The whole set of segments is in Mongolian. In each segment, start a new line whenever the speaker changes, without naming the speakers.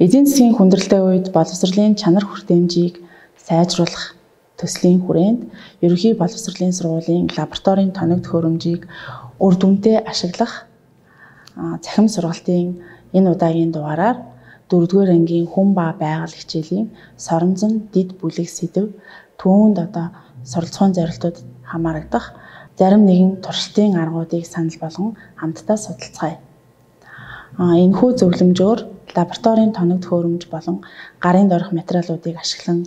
Эдийн засгийн хүндрэлтэй үед боловсролын чанар хүртээмжийг сайжруулах төслийн хүрээнд ерөнхий боловсролын сургуулийн лабораторийн тоног төхөөрөмжийг үр дүнтэй ашиглах цахим сургалтын энэ удаагийн дугаараар 4-р ангийн хүн ба байгаль хичээлийн соронзон дид бүлэг сэдв түүнд одоо суралцахуун зорилтууд хамаарагдах зарим нэгэн туршилтын аргуудыг санал болгон хамтдаа судалцгаая. Энэхүү зөвлөмжөөр лабораторийн тоног төхөөрөмж болон гарын дорох материалуудыг ашиглан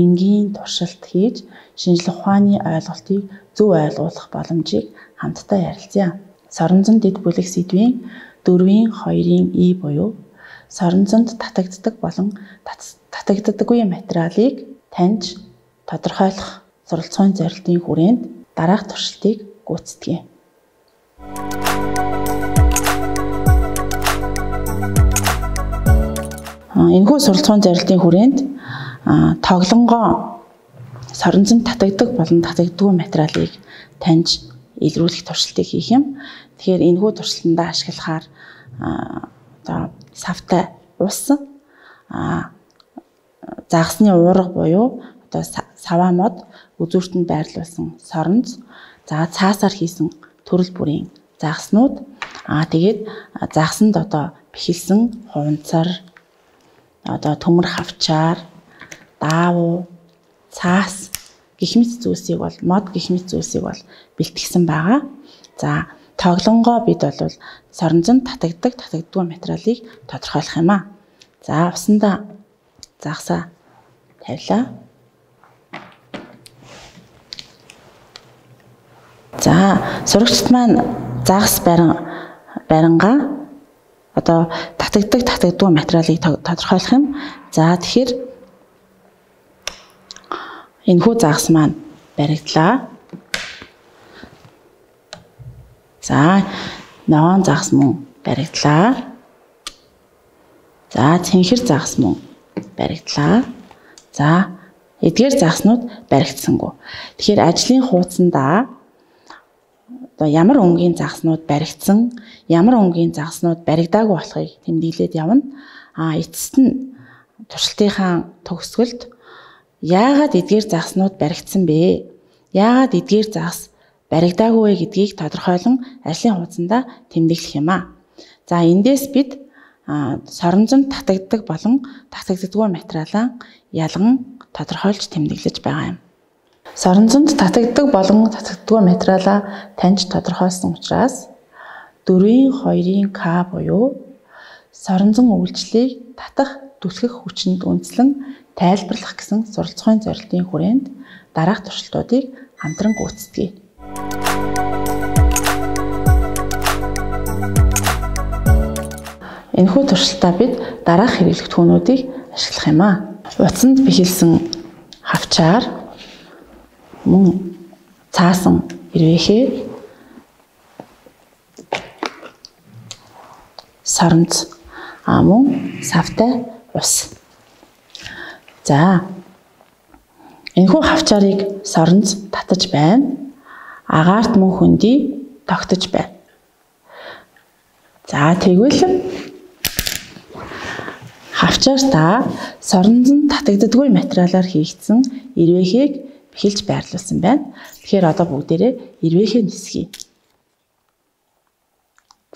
энгийн туршилт хийж шинжлэх ухааны ойлголтыг зөв ойлгуулах боломжийг хамтдаа ярилцъя. Соронзон дэд бүлэг сэдвийн 4-ийн 2-ын И буюу соронзонд татагддаг болон татагддаггүй материалыг таньж тодорхойлох суралцсан зорилтын хүрээнд дараах туршилтыг гүйцэтгэе. Энэхүү суралцсан зорилтын хүрээнд тоглонгоо соронзон татагддаг болон татагддаггүй материалыг таньж илрүүлэх туршилтыг хийх юм. Тэгэхээр энэхүү туршилтандаа ашиглахаар одоо савтай ус а загасны уурга буюу одоо саваа мод үзүүртэнд байрлуулсан соронз за цаасаар хийсэн төрөл бүрийн загаснууд аа тэгээд загасанд одоо бэхэлсэн хуванцар одоо төмөр хавчаар даавуу, цаас гих мэт зүйлсийг бол мод гих мэт зүйлсийг бол бэлтгэсэн байгаа. За тоглонгоо бид бол соронзон татагддаг татагддгүй материалыг тодорхойлох юм аа. За усанда загсаа тавилаа. За сурагчд маань загас барин барингаа одоо татагддаг татагддгүй материалыг тодорхойлох юм. За тэгэхээр Энэхүү загас маань баригдлаа. За ногоон загас мөн баригдлаа. За цэнхэр загас мөн баригдлаа. За эдгээр загаснууд баригдсангүй. Тэгэхээр ажлын хуудсандаа одоо ямар өнгийн загаснууд баригдсан, ямар өнгийн загаснууд баригдаагүй болохыг тэмдэглээд явна. А эцэст нь туршилтынхаа төгсгөлд Яагаад эдгээр загаснууд баригдсан бэ? Яагаад эдгээр загас баригдаагүй вэ гэдгийг тодорхойлон ажлын хуудсандаа тэмдэглэх юм аа. За эндээс бид соронзонд татагддаг болон татагддаггүй материалаа ялган тодорхойлж тэмдэглэж байгаа юм. Соронзонд татагддаг болон татагддаггүй материалаа таньж тодорхойлсон учраас 4-ийн 2-ын К буюу соронзон үйлчлэлийг татах түлхэх хүчинд үндэслэн тайлбарлах гэсэн суралцахын зорилтын хүрээнд дараах туршилтуудыг хамтран гүйцэтгэе. Энэхүү туршилтаа бид дараах хэрэглэгдэхүүнүүдийг ашиглах юм аа. Утсанд бэхэлсэн хавчаар мөн цаасан ирвэхээ саранц а мөн савтай ус За. Энэхүү хавчаарыг соронз татаж байна. Агаарт мөн хөндөй тогтож байна. За тэгвэл хавчаар та соронзон татагддаггүй материалаар хийгдсэн ирвэхийг бэхэлж байрлуулсан байна. Тэгэхээр одоо бүгдээрээ ирвэхээ нисгий.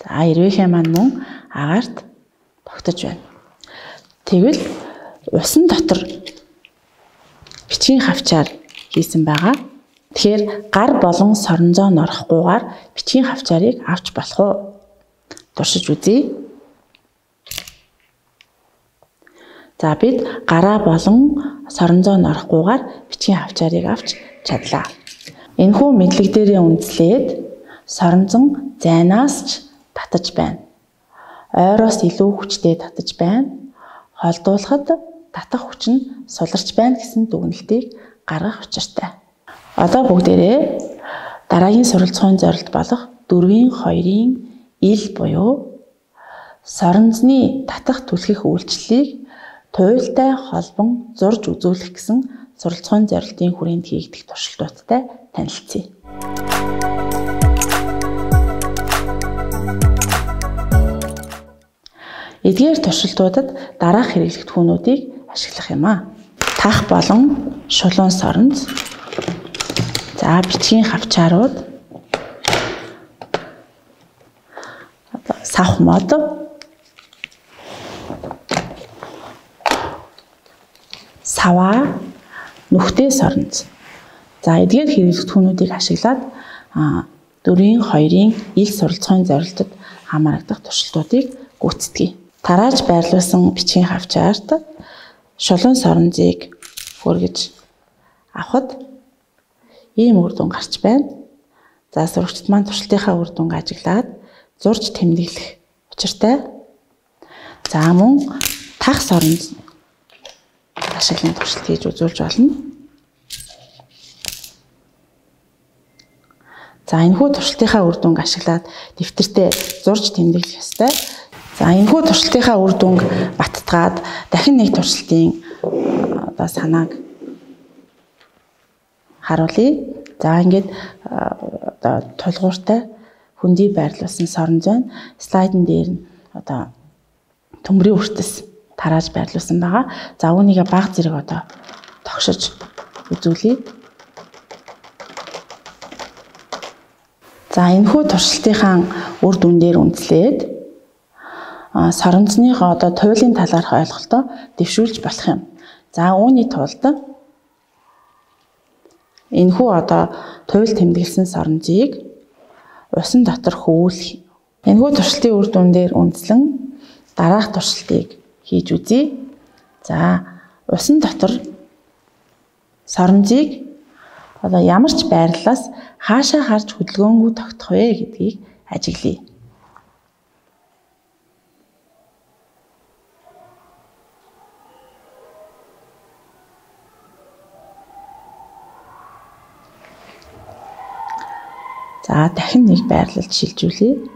За ирвэхээ маань мөн агаарт тогтож байна. Тэгвэл усан дотор бичгийн хавчаар хийсэн байгаа. Тэгэхээр гар болон соронзоо норохгүйгээр бичгийн хавчаарыг авч болох уу? Туршиж үзье. За бид гараа болон соронзоо норохгүйгээр бичгийн хавчаарыг авч чадлаа. Энэхүү мэдлэг дээрээ үндэслээд соронзон зайнаас ч татаж байна. Ойроос илүү хүчтэй татаж байна. Холдуулахад татах хүч нь суларч байна гэсэн дүгнэлтийг гаргах учиртай. Одоо бүгдээрээ дараагийн суралцахуйн зорилт болох 4-ийн 2-ын ил буюу соронзны татах түлхэх үйлчлэлийг туйлтай холбон зурж үзүүлэх гэсэн суралцахуйн зорилтын хүрээнд хийгдэх туршилтуудтай танилцъя. Эдгээр туршилтуудад дараах хэрэглэгдэхүүнүүдийг ашиглах юм аа. Тах болон шулуун соронз. За бичгийн хавчаарууд. Одоо савх мод. Саваа нүхтэй соронз. За эдгээр хэрэглэгдэхүүнүүдийг ашиглаад дөрвийн хоёрын ил суралцахын зорилтод хамаарагдах туршилтуудыг гүйцэтгэе. Тарааж байрлуулсан бичгийн хавчаарт шулуун соронзыг хүргэж авахд ийм үр дүн гарч байна. За сурагчид маань туршилтынхаа үр дүнг ажиглаад зурж тэмдэглэх учиртай. За мөн тах соронз ашиглан туршилт хийж үзүүлж болно. За энэхүү туршилтынхаа үр дүнг ашиглаад дэвтэртээ зурж тэмдэглэх ёстой. За энэхүү туршилтынхаа үр дүнг баттгаад дахин нэг туршилтын одоо санааг харуулъя. За ингээд одоо тулгууртай хүндий байрлуулсан соронз байна. Слайдн дээр нь одоо төмрийн үртэс тарааж байрлуулсан байгаа. За үүнийг баг зэрэг одоо тогшиж үзүүлье. За энэхүү туршилтынхаа үр дүн дээр үндэслээд соронзныхоо одоо туйлын талаарх ойлголтоо дэвшүүлж болох юм. За үүний тулд энэхүү одоо туйл тэмдэглэсэн соронзыг усан дотор хөвүүлэх. Энэхүү туршилтын үр дүн дээр үндэслэн дараах туршилтыг хийж үзье. За усан дотор соронзыг одоо ямар ч байрлалаас хаашаа харж хөдөлгөөнгүй тогтох вэ гэдгийг ажиглая. За дахин нэг байрлалд шилжүүлье.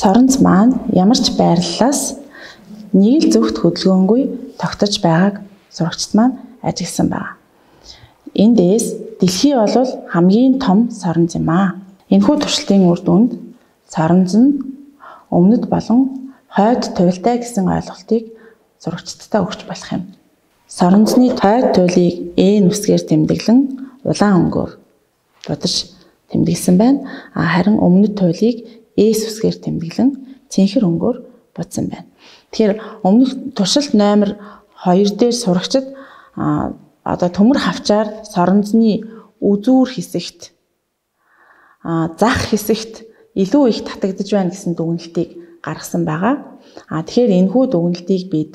Соронц маань ямар ч байрлалаас нэг л зөвхт хөдөлгөөнгүй тогтож байгааг сурагчид маань ажигласан байна. Эндээс дэлхий бол хамгийн том соронз юм аа. Энэхүү туршилтын үр дүнд соронз нь өмнөд болон хойд туйлтай гэсэн ойлголтыг сурагчдтай өгч болох юм. Соронзны хойд туйлыг Э нүсгээр тэмдэглэн улаан өнгөөр будаж тэмдэглэсэн байна. Харин өмнөд туйлыг ээс үсгээр тэмдэглэн цэнхэр өнгөөр будсан байна. Тэгэхээр өмнөх туршилт номер 2 дээр сурагчид одоо төмөр хавчаар соронзны үзүүр хэсэгт зах хэсэгт илүү их татагдж байна гэсэн дүгнэлтийг гаргасан байгаа. А тэгэхээр энэхүү дүгнэлтийг бид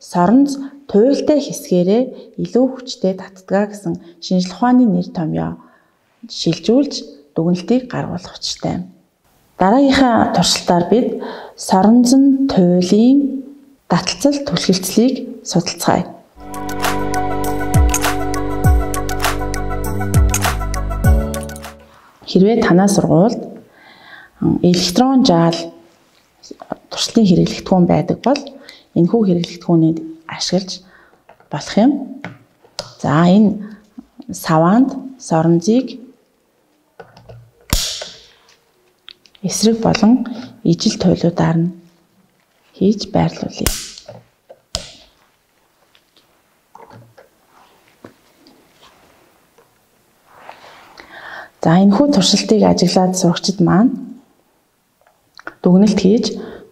соронз туйлтай хэсгээрээ илүү хүчтэй татдгаа гэсэн шинжлэх ухааны нэр томьёо шилжүүлж дүгнэлтийг гаргуулах учиртай. Дараагийнхаа туршилтаар бид соронзон туйлын таталцал түлхэлцлийг судалцгаая. Хэрвээ танаа сургуульд электрон жаал туршлын хэрэглэгдэхүүн байдаг бол энэхүү хэрэглэгдэхүүнийг ашиглаж болох юм. За энэ саваанд соронзыг эсрэг болон ижил туйлуудаар нь хийж байрлуулъя. За энэхүү туршилтыг ажиглаад сурагчид маань дүгнэлт хийж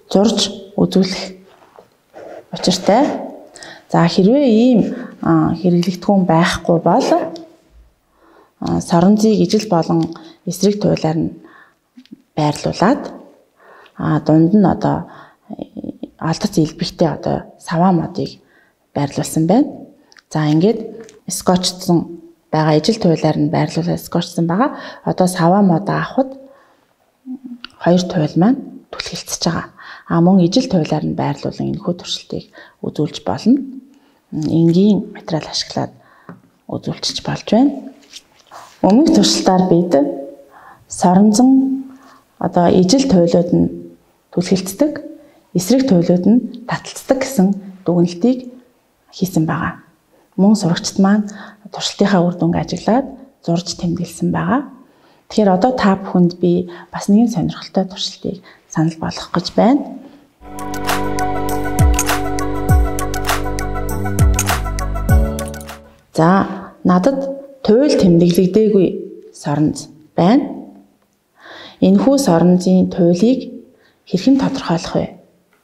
зурж үзүүлэх учиртай. За хэрвээ ийм хэрэглэгдэхүүн байхгүй бол соронзыг ижил болон эсрэг туйлаар нь байрлуулад а дунд нь одоо алдац илбэгтэй одоо саваа модыг байрлуулсан байна. За ингээд скотчсон байгаа ижил туйлаар нь байрлуулаад скотчсон байгаа. Одоо саваа мод авахд хоёр туйл маань түлхэлцэж байгаа. А мөн ижил туйлаар нь байрлуулан энэхүү туршилтыг үзүүлж болно. Энгийн материал ашиглаад үзүүлчих болж байна. Өмнөх туршилтаар бид соронзон одоо ижил туйлууд нь түлхэлцдэг, эсрэг туйлууд нь таталцдаг гэсэн дүгнэлтийг хийсэн байгаа. Мөн сурагчид маань туршилтынхаа үр дүнг ажиглаад зурж тэмдэглэсэн байгаа. Тэгэхээр одоо та бүхэнд би бас нэгэн сонирхолтой туршилтыг санал болгох гэж байна. За, надад туйл тэмдэглэгдээгүй соронз байна. Энэхүү соронзын туйлыг хэрхэн тодорхойлох вэ?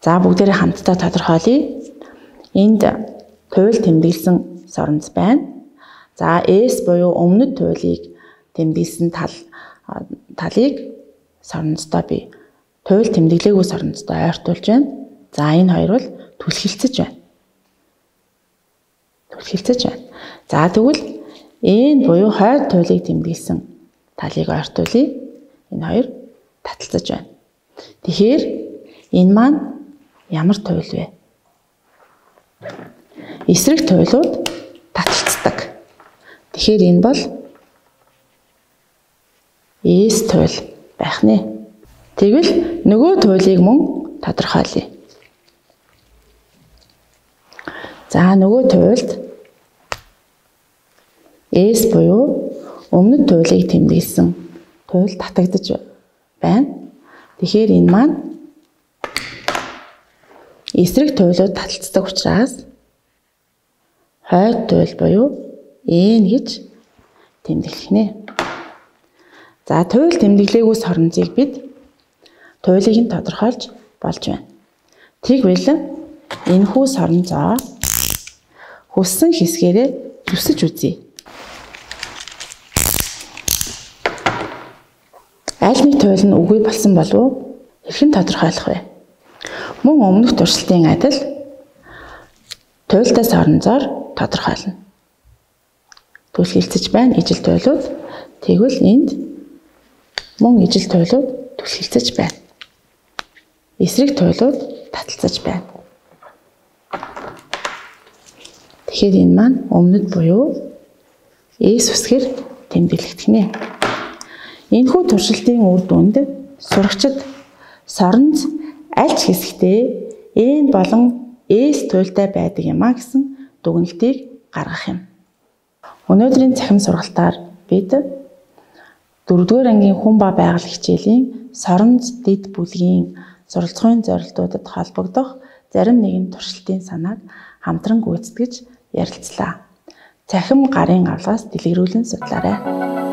За, бүгдээрээ хамтдаа тодорхойлъё. Энд туйл тэмдэглэсэн соронз байна. За, S буюу өмнөд туйлыг тэмдэглэсэн тал талыг соронзтой би туйл тэмдэглээгүй соронзтой ойртуулж байна. За, энэ хоёр бол түлхэлцэж байна. Түлхэлцэж байна. За тэгвэл энэ буюу хойд туйлыг тэмдэглэсэн талыг ойртуулъя. Энэ хоёр таталцаж байна. Тэгэхээр энэ маань ямар туйл вэ? Эсрэг туйлууд таталцдаг. Тэгэхээр энэ бол эс туйл байх нэ. Тэгвэл нөгөө туйлыг мөн тодорхойлъё. За нөгөө туйлд S буюу өмнөд туйлыг тэмдэглэсэн туйл татагдж байна. Тэгэхээр энэ маань эсрэг туйлууд таталцдаг учраас хойд туйл буюу N гэж тэмдэглэх нэ. За туйл тэмдэглээгүй соронзыг бид туйлыг нь тодорхойлж болж байна. Тэгвэл энэхүү соронзоо хүссэн хэсгээрээ зүсэж үзье. Аль нэг туйл нь үгүй болсон болов? Хэрхэн тодорхойлох вэ? Мөн өмнөх туршилтын адил туйлдаа соронзоор тодорхойлно. Түлхэлцэж байна ижил туйлууд. Тэгвэл энд мөн ижил туйлууд түлхэлцэж байна. Эсрэг туйлууд таталцаж байна. Тэгэхээр энэ маань өмнөд буюу эс үсгэр тэмдэглэгдэх нэ. Энэхүү туршилтын үр дүнд сурагчид соронз аль ч хэсэгтээ N болон S туйлтай байдаг юм а гэсэн дүгнэлтийг гаргах юм. Өнөөдрийн цахим сургалтаар бид 4-р ангийн хүн ба байгаль хичээлийн соронз дэд бүлгийн суралцгын зорилтуудад холбогдох зарим нэгэн туршилтын санааг хамтран гүйцэтгэж ярилцлаа. Цахим гарын авлагаас дэлгэрүүлэн судлаарай.